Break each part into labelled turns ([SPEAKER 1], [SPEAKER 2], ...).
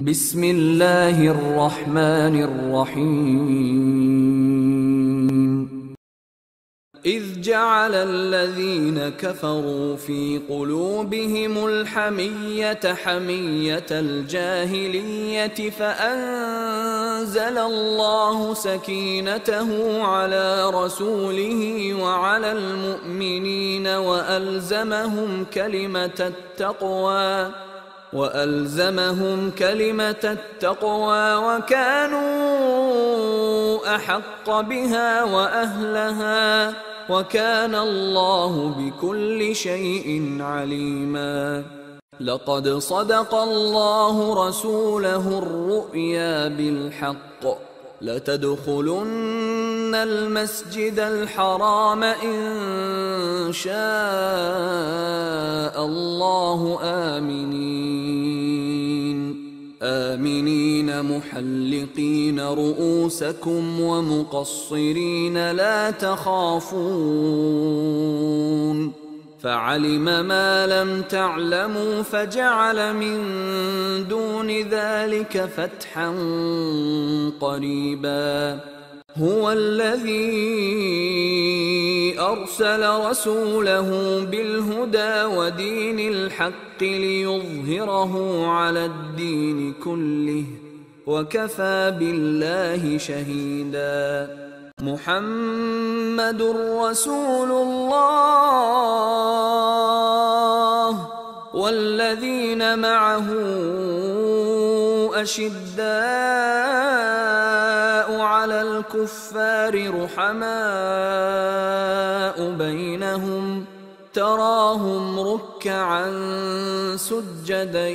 [SPEAKER 1] بسم الله الرحمن الرحيم إذ جعل الذين كفروا في قلوبهم الحمية حمية الجاهلية فأنزل الله سكينته على رسوله وعلى المؤمنين وألزمهم كلمة التقوى والزمهم كلمه التقوى وكانوا احق بها واهلها وكان الله بكل شيء عليما لقد صدق الله رسوله الرؤيا بالحق لتدخلن المسجد الحرام ان شاء الله امنين آمنين محلقين رؤوسكم ومقصرين لا تخافون فعلم ما لم تعلموا فجعل من دون ذلك فتحا قريبا هو الذي أرسل رسوله بالهدى ودين الحق ليظهره على الدين كله وكفى بالله شهيدا محمد رسول الله والذين معه أشداء الكفار رحماء بينهم تراهم ركعا سجدا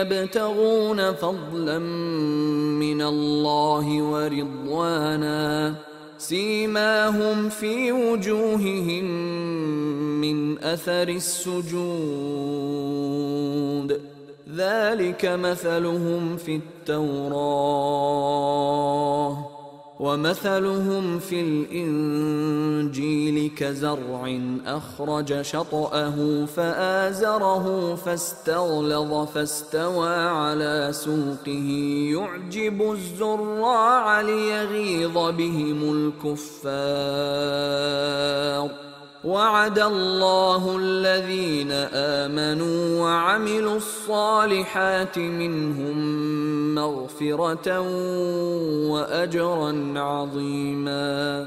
[SPEAKER 1] يبتغون فضلا من الله ورضوانا سيماهم في وجوههم من اثر السجود ذلك مثلهم في التوراه ومثلهم في الإنجيل كزرع أخرج شطأه فآزره فاستغلظ فاستوى على سوقه يعجب الزراع ليغيظ بهم الكفار وعد الله الذين آمنوا وعملوا الصالحات منهم مغفرة واجرا عظيما